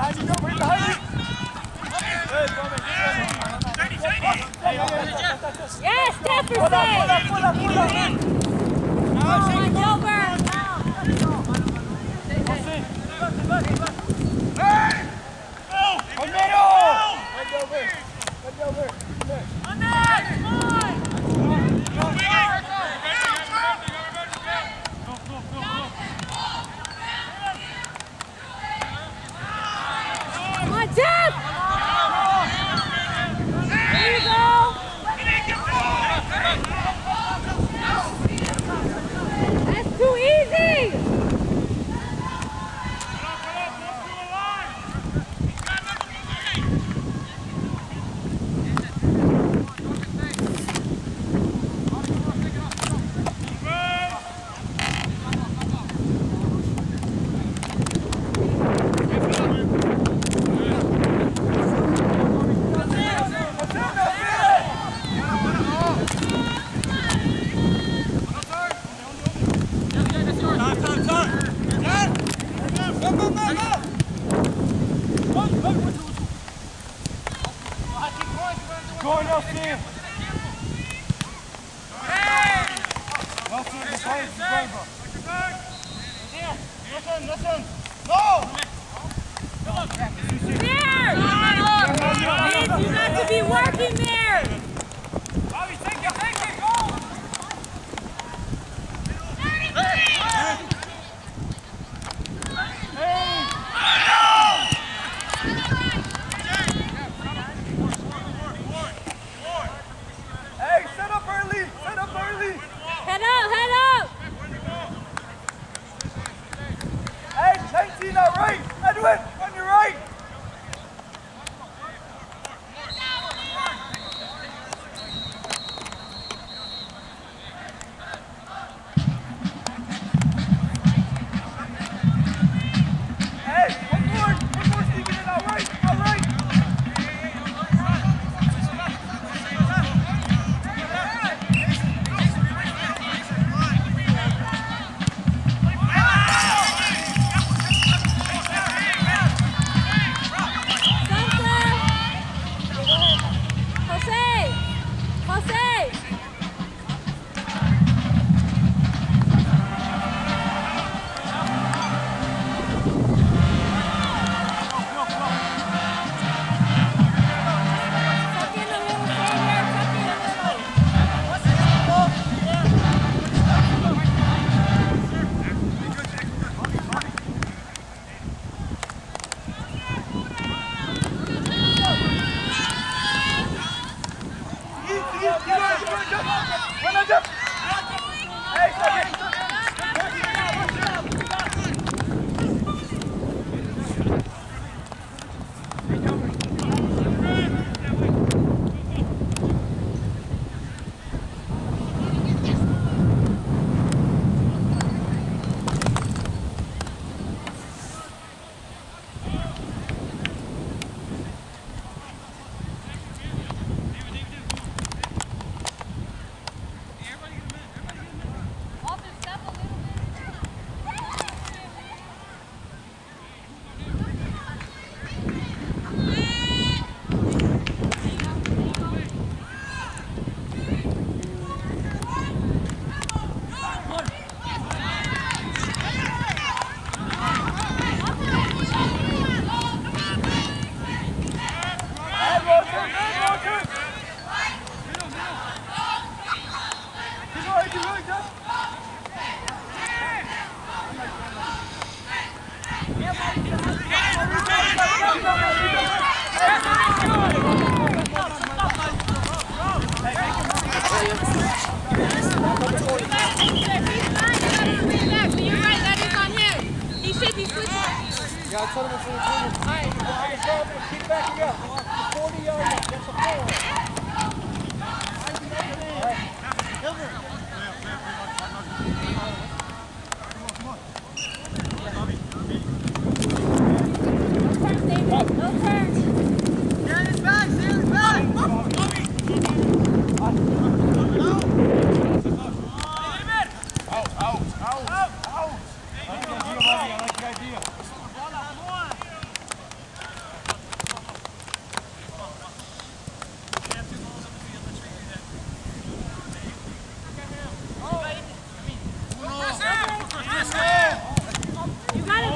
behind you, Gilbert, behind you. Yes, Depper, stay. Pull up, pull up, pull up, pull up. Молодец!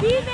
Steven!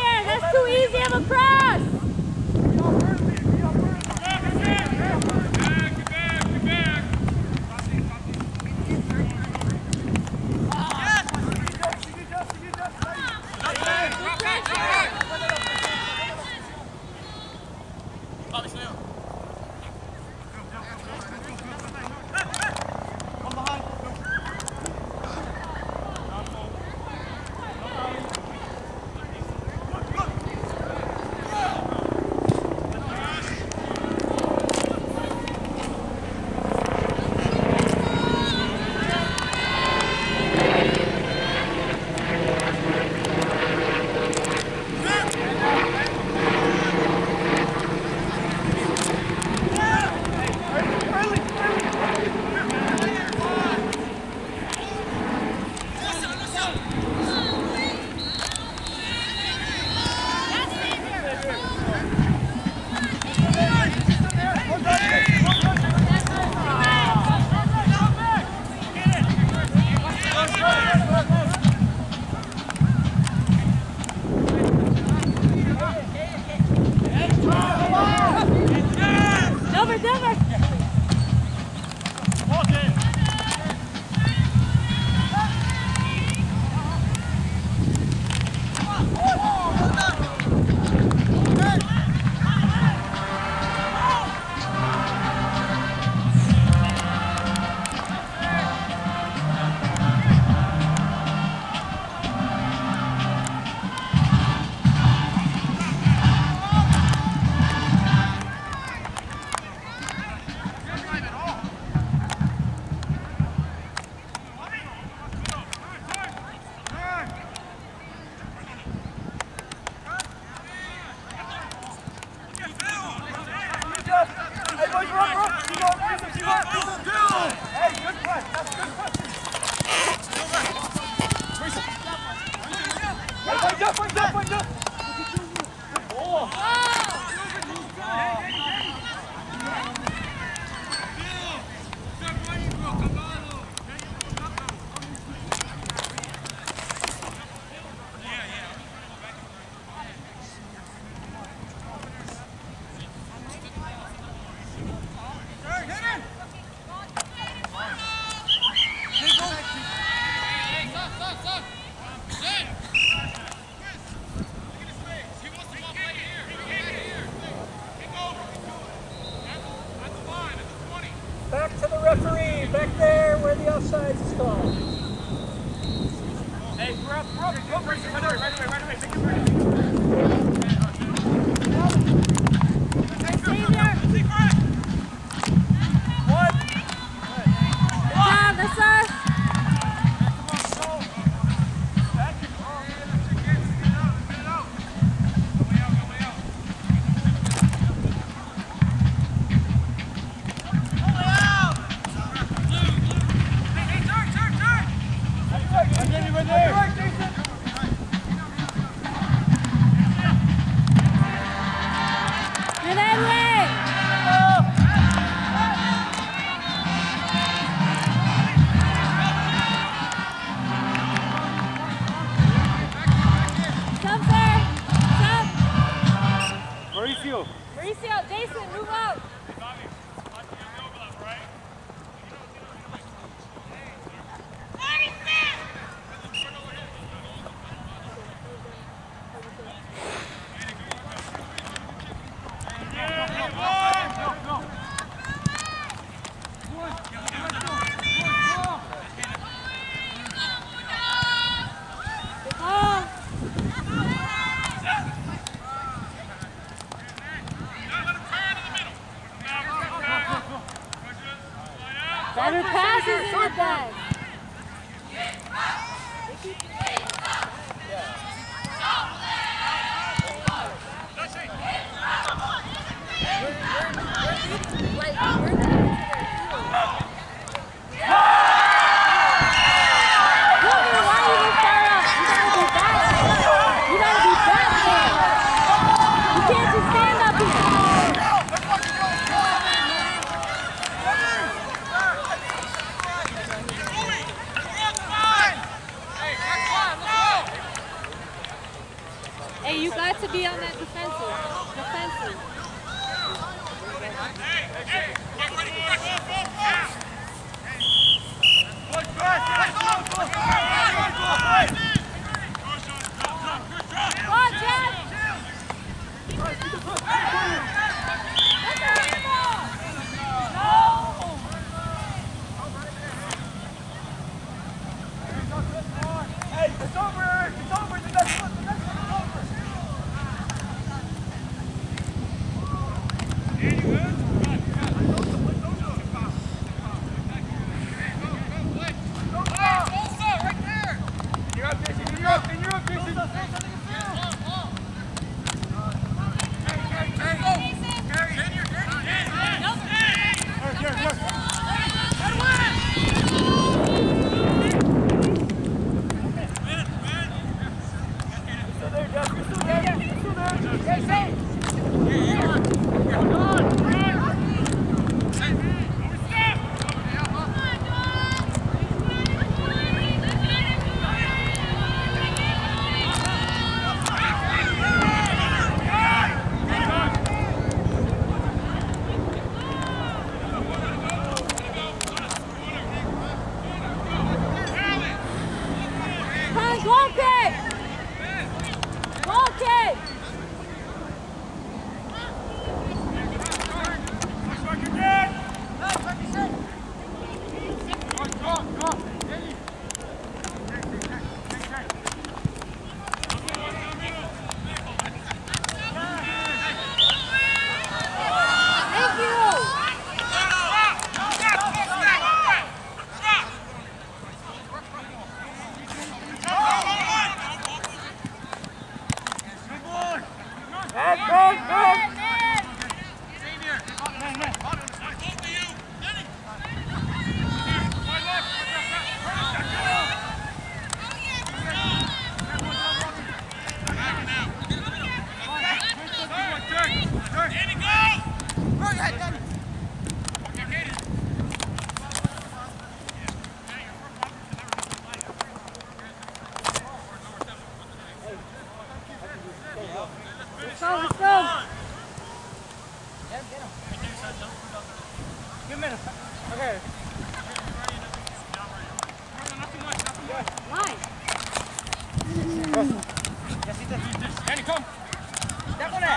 Find out, find!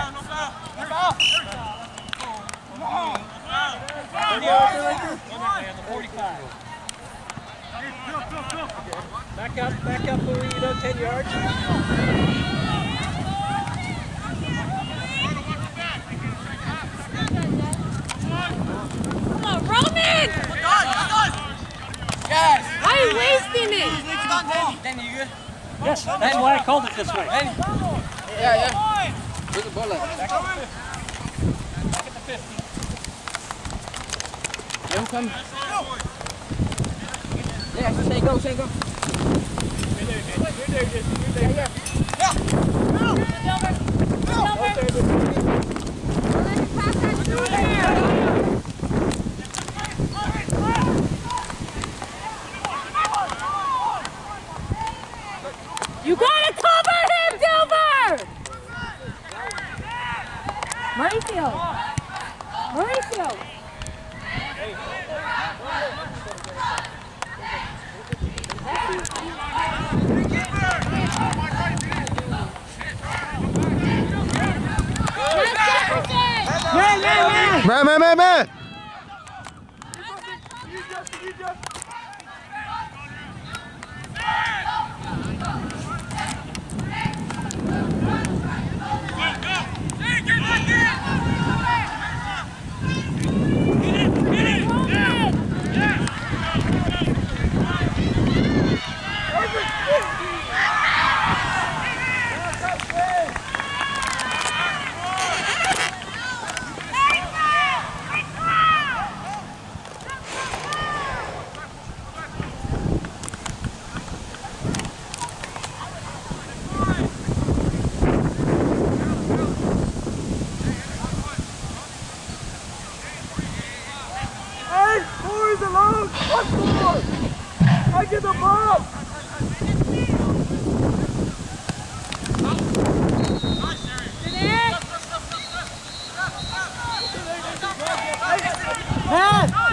Back up, back up, Louis, 10 yards. Come on, Roman! Guys. Why are you wasting it? Danny, you good? Yes, that's why I called it this way. Yeah, yeah. Goede ballen. Ja, hoe kan... Ja, say go, say go. Ja, ja. Ja! Ja! Ja! Ja! Ja! Mauricio! Man, man, man, man. Hey, four the road! What's the ball? I get the ball! Man!